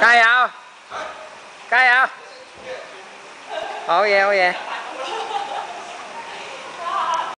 cay không? Cay không? Ôi oh yeah ôi